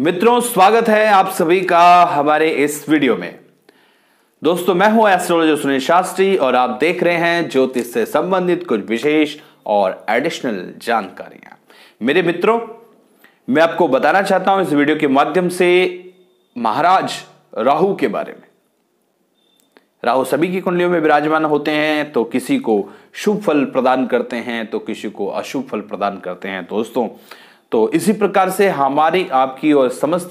मित्रों, स्वागत है आप सभी का हमारे इस वीडियो में। दोस्तों, मैं हूँ एस्ट्रोलॉजर सुनील शास्त्री और आप देख रहे हैं ज्योतिष से संबंधित कुछ विशेष और एडिशनल जानकारियाँ। मेरे मित्रों, मैं आपको बताना चाहता हूँ इस वीडियो के माध्यम से महाराज राहु के बारे में। राहु सभी की कुंडलियों में विराजमान होते हैं तो किसी को शुभ फल प्रदान करते हैं तो किसी को अशुभ फल प्रदान करते हैं। दोस्तों तो इसी प्रकार से हमारी, आपकी और समस्त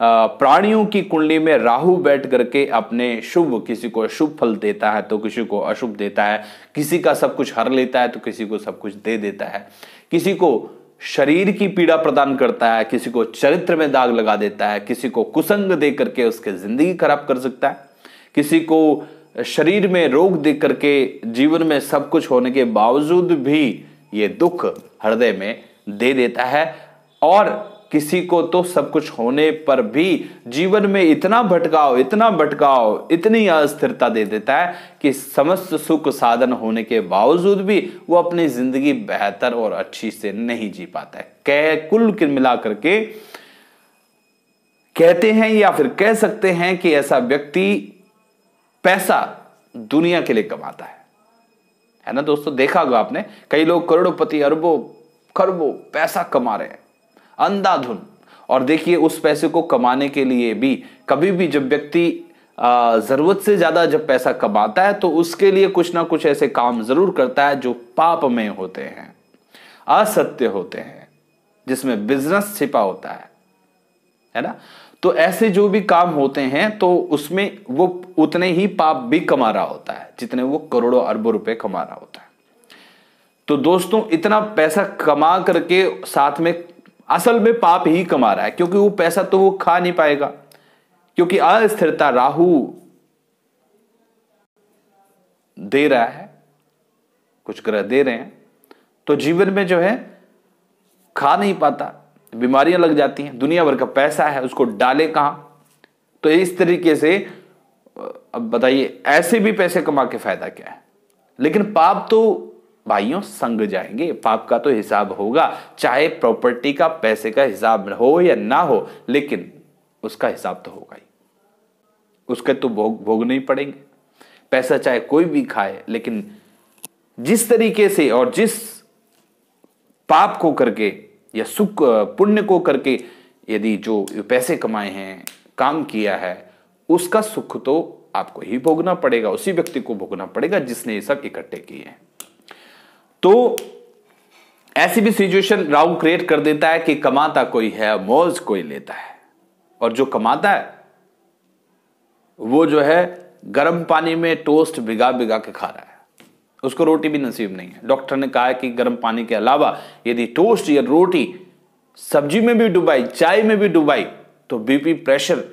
प्राणियों की कुंडली में राहु बैठ करके अपने शुभ, किसी को शुभ फल देता है तो किसी को अशुभ देता है। किसी का सब कुछ हर लेता है तो किसी को सब कुछ दे देता है। किसी को शरीर की पीड़ा प्रदान करता है, किसी को चरित्र में दाग लगा देता है, किसी को कुसंग दे करके उसके ज़िंदगी खराब कर सकता है। किसी को शरीर में रोग दे करके जीवन में सब कुछ होने के बावजूद भी ये दुख हृदय में दे देता है। और किसी को तो सब कुछ होने पर भी जीवन में इतना भटकाव इतना भटकाव, इतनी अस्थिरता दे देता है कि समस्त सुख साधन होने के बावजूद भी वो अपनी ज़िंदगी बेहतर और अच्छी से नहीं जी पाता है। कह, कुल मिला करके कहते हैं या फिर कह सकते हैं कि ऐसा व्यक्ति पैसा दुनिया के लिए कमाता है। है ना दोस्तों? देखा होगा आपने, कई लोग करोड़पति अरबों खरबों पैसा कमा रहे हैं। अंधाधुन। और देखिए, उस पैसे को कमाने के लिए भी, कभी भी जब व्यक्ति ज़रूरत से ज़्यादा जब पैसा कमाता है तो उसके लिए कुछ ना कुछ ऐसे काम ज़रूर करता है जो पाप में होते हैं, असत्य होते हैं, जिसमें बिज़नेस छिपा होता है। है ना? तो ऐसे जो भी काम होते हैं तो उसमें वो उतने ही पाप भी कमा रहा होता है, जितने वो करोड़ों अरबों रुपए कमा रहा होता है। तो दोस्तों, इतना पैसा कमा करके साथ में असल में पाप ही कमा रहा है, क्योंकि वो पैसा तो वो खा नहीं पाएगा, क्योंकि अस्थिरता राहु दे रहा है, कुछ ग्रह दे रहे हैं तो जीवन में जो है, खा नहीं पाता, बीमारियाँ लग जाती हैं, दुनिया भर का पैसा है, उसको डाले कहाँ? तो इस तरीके से, अब बताइए, ऐसे भी पैसे कमा के फ़ायदा क्या है? लेकिन पाप तो भाइयों, संग जाएँगे। पाप का तो हिसाब होगा। चाहे प्रॉपर्टी का, पैसे का हिसाब हो या ना हो, लेकिन उसका हिसाब तो होगा ही। उसके तो भोग, भोगने ही पड़ेंगे। पैसा चाहे कोई भी खाए, लेकिन जिस तरीके से और जिस पाप को करके या सुख, पुण्य को करके यदि जो पैसे कमाए हैं, काम किया है, उसका सुख तो आपको ही भोगना पड़ेगा। उसी व्यक्ति को भोगना पड़ेगा जिसने ये सब इकट्ठे किए हैं। तो ऐसी भी सिचुएशन राहु क्रिएट कर देता है कि कमाता कोई है, मौज कोई लेता है। और जो कमाता है, वो जो है गर्म पानी में टोस्ट भिगा भिगा के खा रहा है। उसको रोटी भी नसीब नहीं है। डॉक्टर ने कहा है कि गर्म पानी के अलावा यदि टोस्ट या रोटी सब्ज़ी में भी डुबाई, चाय में भी डुबाई तो बीपी प्रेशर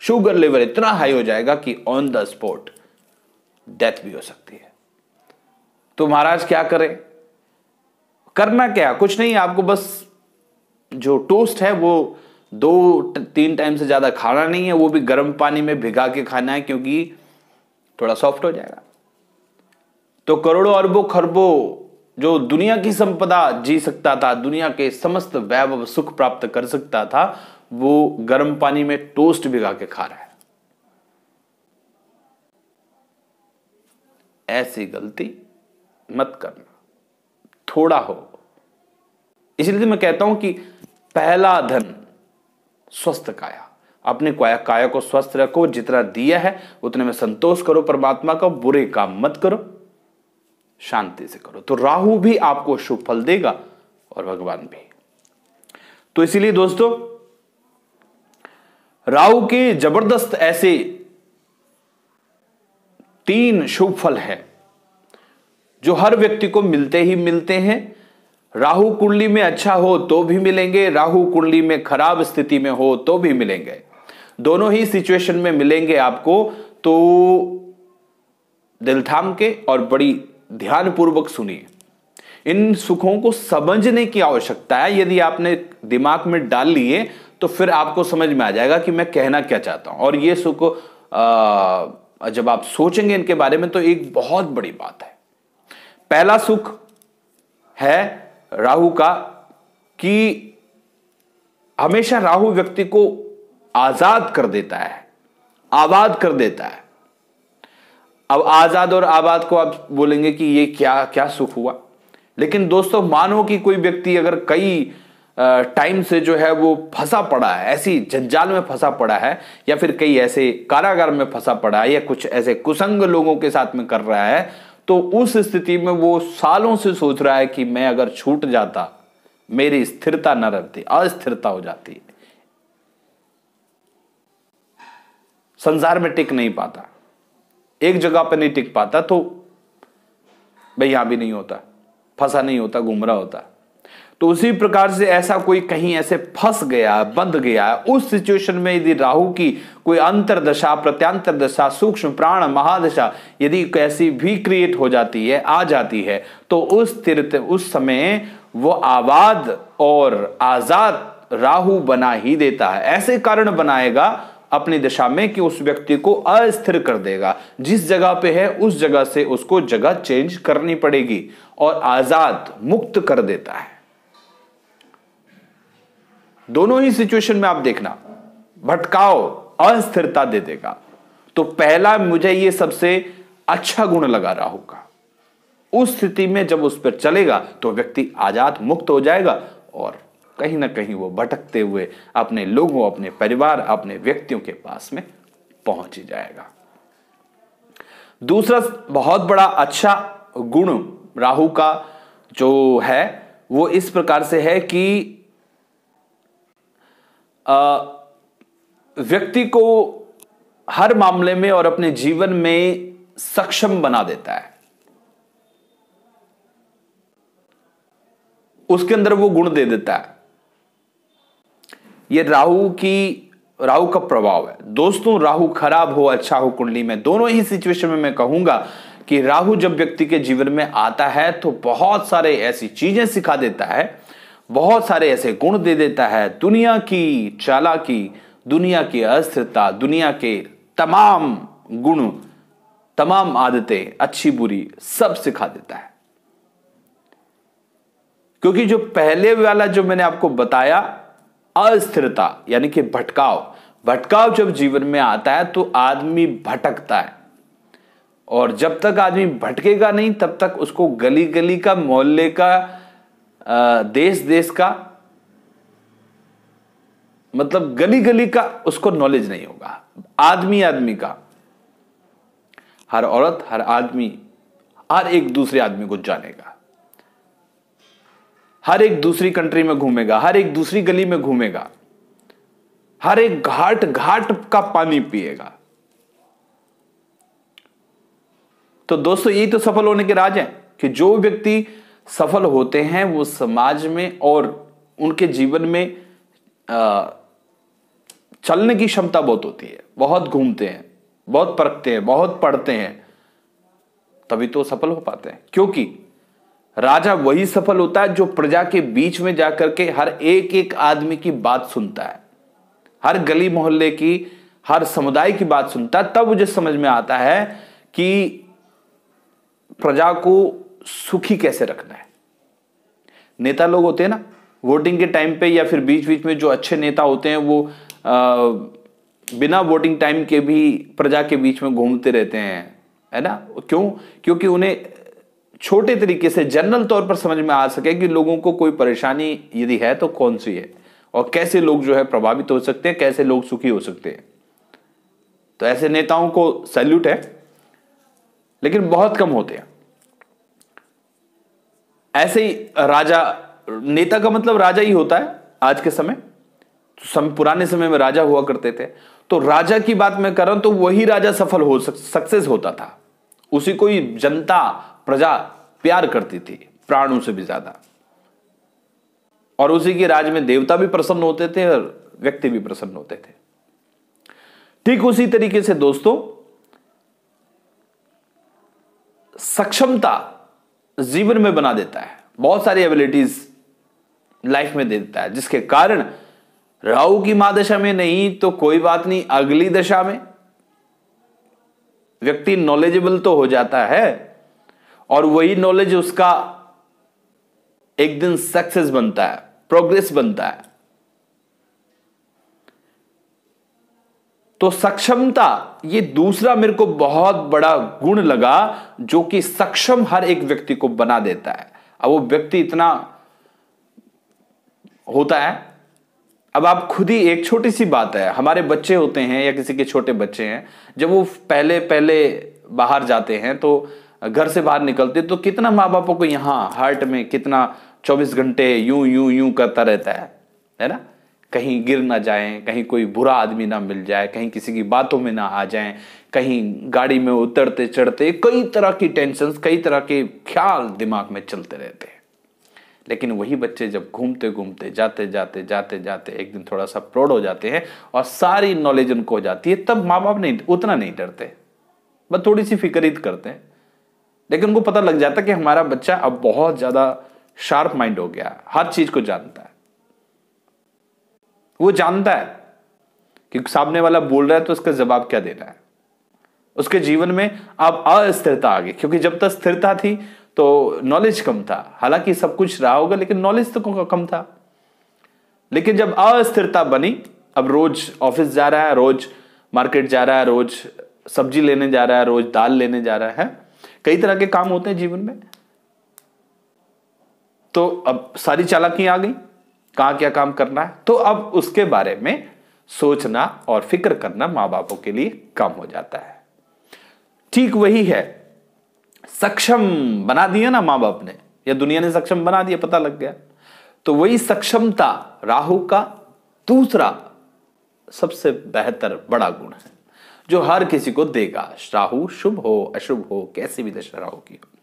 शुगर लेवल इतना हाई हो जाएगा कि ऑन द स्पॉट डेथ भी हो सकती है। तो महाराज क्या करें? करना क्या? कुछ नहीं, आपको बस जो टोस्ट है, वो दो तीन टाइम से ज़्यादा खाना नहीं है, वो भी गर्म पानी में भिगा के खाना है, क्योंकि थोड़ा सॉफ्ट हो जाएगा। तो करोड़ों अरबों खरबों जो दुनिया की संपदा जी सकता था, दुनिया के समस्त वैभव सुख प्राप्त कर सकता था, वो गर्म पानी में टोस्ट भिगा के खा रहा है। ऐसी गलती मत करना। थोड़ा हो इसलिए मैं कहता हूँ कि पहला धन स्वस्थ काया। अपने काया काया को स्वस्थ रखो, जितना दिया है, उतने में संतोष करो, परमात्मा का बुरे काम मत करो, शांति से करो। तो राहु भी आपको शुभ फल देगा और भगवान भी। तो इसीलिए दोस्तों, राहु के ज़बरदस्त ऐसे तीन शुभ फल हैं, जो हर व्यक्ति को मिलते ही मिलते हैं राहु कुंडली में अच्छा हो तो भी मिलेंगे राहु कुंडली में खराब स्थिति में हो तो भी मिलेंगे। दोनों ही सिचुएशन में मिलेंगे आपको तो दिल थाम के और बड़ी ध्यानपूर्वक सुनिए। इन सुखों को समझने की आवश्यकता है यदि आपने दिमाग में डाल लिए तो फिर आपको समझ में आ जाएगा कि मैं कहना क्या चाहता हूँ। और ये सुख आ, जब आप सोचेंगे इनके बारे में तो एक बहुत बड़ी बात है। पहला सुख है राहु का कि हमेशा राहु व्यक्ति को आज़ाद कर देता है, आबाद कर देता है। अब आज़ाद और आबाद को आप बोलेंगे कि ये क्या क्या सुख हुआ? लेकिन दोस्तों मानो कि कोई व्यक्ति अगर कई टाइम से जो है वो फंसा पड़ा है, ऐसी जंजाल में फंसा पड़ा है, या फिर कई ऐसे कारागार में फंसा पड़ा है, या कुछ ऐसे कुसंग लोगों के साथ में कर रहा है तो उस स्थिति में वो सालों से सोच रहा है कि मैं अगर छूट जाता, मेरी स्थिरता न रहती, अस्थिरता हो जाती। संसार में टिक नहीं पाता। एक जगह पर नहीं टिक पाता तो भाई यहाँ भी नहीं होता, फंसा नहीं होता घुमरा होता। तो उसी प्रकार से ऐसा कोई कहीं ऐसे फंस गया, बंध गया, उस सिचुएशन में यदि राहु की कोई अंतर दशा प्रत्यांतर दशा सूक्ष्म प्राण, महादशा यदि कैसी भी क्रिएट हो जाती है, आ जाती है तो उस तीर्थ उस समय वो आबाद और आज़ाद राहु बना ही देता है। ऐसे कारण बनाएगा अपनी दिशा में कि उस व्यक्ति को अस्थिर कर देगा। जिस जगह पे है, उस जगह से उसको जगह चेंज करनी पड़ेगी और आज़ाद मुक्त कर देता है। दोनों ही सिचुएशन में आप देखना। भटकाओ, अस्थिरता दे देगा। तो पहला मुझे यह सबसे अच्छा गुण लगा राहु का उस स्थिति में जब उस पर चलेगा तो व्यक्ति आज़ाद मुक्त हो जाएगा और कहीं ना कहीं वो भटकते हुए अपने लोगों, अपने परिवार, अपने व्यक्तियों के पास में पहुँच ही जाएगा। दूसरा बहुत बड़ा अच्छा गुण राहु का जो है, वो इस प्रकार से है कि व्यक्ति को हर मामले में और अपने जीवन में सक्षम बना देता है। उसके अंदर वो गुण दे देता है। ये राहु की, राहु का प्रभाव है। दोस्तों, राहु खराब हो अच्छा हो, कुंडली में, दोनों ही सिचुएशन में मैं कहूँगा कि राहु जब व्यक्ति के जीवन में आता है तो बहुत सारे ऐसी चीज़ें सिखा देता है बहुत सारे ऐसे गुण दे देता है। दुनिया की चालाकी, दुनिया की अस्थिरता, दुनिया के तमाम गुण, तमाम आदतें अच्छी बुरी सब सिखा देता है। क्योंकि जो पहले वाला जो मैंने आपको बताया, अस्थिरता, यानी कि भटकाव भटकाव जब जीवन में आता है तो आदमी भटकता है। और जब तक आदमी भटकेगा नहीं, तब तक उसको गली गली का, मोहल्ले का देश देश का मतलब गली गली का उसको नॉलेज नहीं होगा। आदमी आदमी का। हर औरत, हर आदमी, हर एक दूसरे आदमी को जानेगा। हर एक दूसरी कंट्री में घूमेगा, हर एक दूसरी गली में घूमेगा। हर एक घाट घाट का पानी पिएगा। तो दोस्तों, यही तो सफल होने के राज है कि जो व्यक्ति सफल होते हैं वो समाज में और उनके जीवन में चलने की क्षमता बहुत होती है। बहुत घूमते हैं, बहुत परखते हैं, बहुत पढ़ते हैं, तभी तो सफल हो पाते हैं। क्योंकि राजा वही सफल होता है जो प्रजा के बीच में जाकर के हर एक एक आदमी की बात सुनता है। हर गली मोहल्ले की, हर समुदाय की बात सुनता है। तब मुझे समझ में आता है कि प्रजा को सुखी कैसे रखना है? नेता लोग होते हैं ना वोटिंग के टाइम पे या फिर बीच बीच में जो अच्छे नेता होते हैं वो आ, बिना वोटिंग टाइम के भी प्रजा के बीच में घूमते रहते हैं है ना? क्यों? क्योंकि उन्हें छोटे तरीके से जनरल तौर पर समझ में आ सके कि लोगों को कोई परेशानी यदि है तो कौन सी है? और कैसे लोग जो है प्रभावित हो सकते हैं कैसे लोग सुखी हो सकते हैं? तो ऐसे नेताओं को सैल्यूट है लेकिन बहुत कम होते हैं। ऐसे ही राजा नेता का मतलब राजा ही होता है आज के समय। तो सम, पुराने समय में राजा हुआ करते थे। तो राजा की बात मैं कर रहा हूँ तो वही राजा सफल हो सक्सेस होता था। उसी को ही जनता प्रजा प्यार करती थी प्राणों से भी ज़्यादा। और उसी के राज में देवता भी प्रसन्न होते थे और व्यक्ति भी प्रसन्न होते थे। ठीक उसी तरीके से दोस्तों सक्षमता जीवन में बना देता है। बहुत सारी एबिलिटीज लाइफ में दे देता है, जिसके कारण राहु की माँ दशा में नहीं तो कोई बात नहीं, अगली दशा में व्यक्ति नॉलेजेबल तो हो जाता है, और वही नॉलेज उसका एक दिन सक्सेस बनता है प्रोग्रेस बनता है। तो सक्षमता, ये दूसरा मेरे को बहुत बड़ा गुण लगा, जो कि सक्षम हर एक व्यक्ति को बना देता है। अब वो व्यक्ति इतना होता है। अब आप खुद ही, एक छोटी सी बात है, हमारे बच्चे होते हैं या किसी के छोटे बच्चे हैं, जब वो पहले पहले बाहर जाते हैं तो घर से बाहर निकलते तो कितना माँ बापों को यहाँ हार्ट में कितना 24 घंटे यूँ यूँ यूँ करता रहता है है ना? कहीं गिर ना जाएँ, कहीं कोई बुरा आदमी ना मिल जाए, कहीं किसी की बातों में ना आ जाएँ, कहीं गाड़ी में उतरते चढ़ते कई तरह की टेंशन कई तरह के ख्याल दिमाग में चलते रहते हैं। लेकिन वही बच्चे जब घूमते घूमते, जाते जाते जाते जाते एक दिन थोड़ा सा प्रौढ़ हो जाते हैं और सारी नॉलेज उनको हो जाती है, तब माँ बाप नहीं, उतना नहीं डरते। बस थोड़ी सी फिक्रित करते हैं। लेकिन उनको पता लग जाता कि हमारा बच्चा अब बहुत ज़्यादा शार्प माइंड हो गया, हर चीज़ को जानता है। वो जानता है कि सामने वाला बोल रहा है तो उसका जवाब क्या देना है? उसके जीवन में अब अस्थिरता आ गई, क्योंकि जब तक स्थिरता थी तो नॉलेज कम था। हालाँकि सब कुछ रहा होगा, लेकिन नॉलेज तो कम था। लेकिन जब अस्थिरता बनी, अब रोज ऑफ़िस जा रहा है, रोज मार्केट जा रहा है, रोज सब्ज़ी लेने जा रहा है, रोज दाल लेने जा रहा है कई तरह के काम होते हैं जीवन में। तो अब सारी चालाकी आ गई। कहा क्या काम करना है? तो अब उसके बारे में सोचना और फ़िक्र करना माँ बापों के लिए कम हो जाता है। ठीक वही है। सक्षम बना दिया ना माँ बाप ने। या दुनिया ने सक्षम बना दिया, पता लग गया। तो वही सक्षमता राहु का दूसरा सबसे बेहतर बड़ा गुण है, जो हर किसी को देगा। राहु शुभ हो, अशुभ हो, कैसी भी दशा राहु की हो।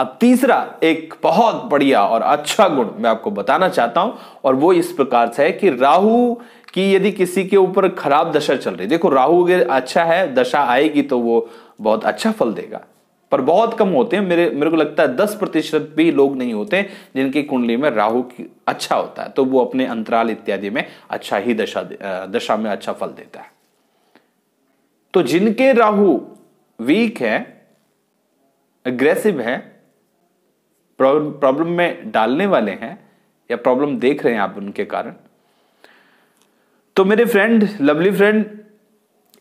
अब तीसरा एक बहुत बढ़िया और अच्छा गुण मैं आपको बताना चाहता हूँ, और वो इस प्रकार से है कि राहु की यदि किसी के ऊपर खराब दशा चल रही, देखो राहु अगर अच्छा है, दशा आएगी तो वो बहुत अच्छा फल देगा, पर बहुत कम होते हैं, मेरे मेरे को लगता है दस प्रतिशत भी लोग नहीं होते जिनकी कुंडली में राहु की अच्छा होता है तो वो अपने अंतराल इत्यादि में अच्छा ही दशा दशा में अच्छा फल देता है। तो जिनके राहु वीक है अग्रेसिव है प्रॉब्लम में डालने वाले हैं या प्रॉब्लम देख रहे हैं आप उनके कारण। तो मेरे फ्रेंड लवली फ्रेंड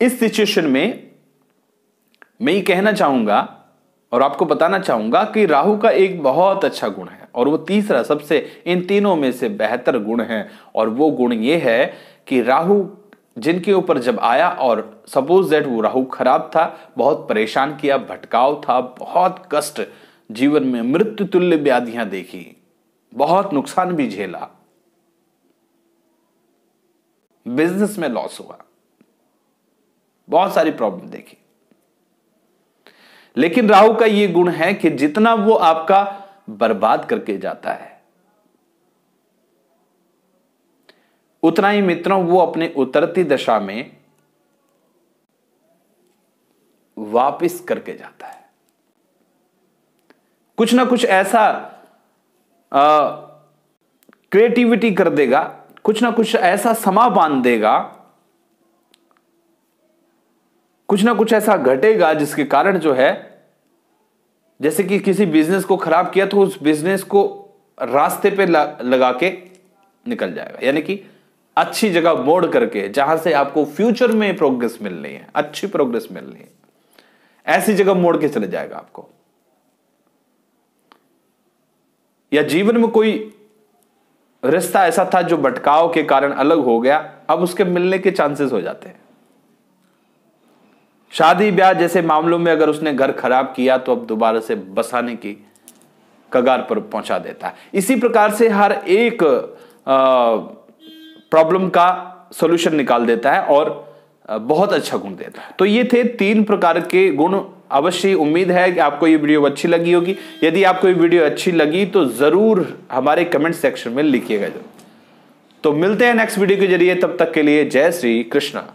इस सिचुएशन में मैं ये कहना चाहूँगा और आपको बताना चाहूँगा कि राहु का एक बहुत अच्छा गुण है और वो तीसरा सबसे, इन तीनों में से बेहतर गुण है। और वो गुण ये है कि राहु जिनके ऊपर जब आया और सपोज़ दैट वो राहु खराब था, बहुत परेशान किया, भटकाव था, बहुत कष्ट जीवन में मृत्यु तुल्य व्याधियाँ देखी, बहुत नुकसान भी झेला। बिज़नेस में लॉस हुआ। बहुत सारी प्रॉब्लम देखी। लेकिन राहु का यह गुण है कि जितना वो आपका बर्बाद करके जाता है, उतना ही मित्रों वो अपने उतरती दशा में वापिस करके जाता है। कुछ ना कुछ ऐसा क्रिएटिविटी कर देगा, कुछ ना कुछ ऐसा समा बाँध देगा, कुछ ना कुछ ऐसा घटेगा जिसके कारण जो है, जैसे कि किसी बिज़नेस को खराब किया तो उस बिज़नेस को रास्ते पे लगा के निकल जाएगा। यानी कि अच्छी जगह मोड़ करके, जहाँ से आपको फ्यूचर में प्रोग्रेस मिल रही है, अच्छी प्रोग्रेस मिल रही है, ऐसी जगह मोड़ के चले जाएगा आपको। या जीवन में कोई रिश्ता ऐसा था जो भटकाव के कारण अलग हो गया, अब उसके मिलने के चांसेस हो जाते हैं। शादी ब्याह जैसे मामलों में अगर उसने घर खराब किया तो अब दोबारा से बसाने की कगार पर पहुँचा देता है। इसी प्रकार से हर एक प्रॉब्लम का सॉल्यूशन निकाल देता है और बहुत अच्छा गुण देता है। तो ये थे तीन प्रकार के गुण अवश्य उम्मीद है कि आपको ये वीडियो अच्छी लगी होगी। यदि आपको ये वीडियो अच्छी लगी तो ज़रूर हमारे कमेंट सेक्शन में लिखिएगा ज़रूर तो मिलते हैं नेक्स्ट वीडियो के ज़रिए। तब तक के लिए जय श्री कृष्णा।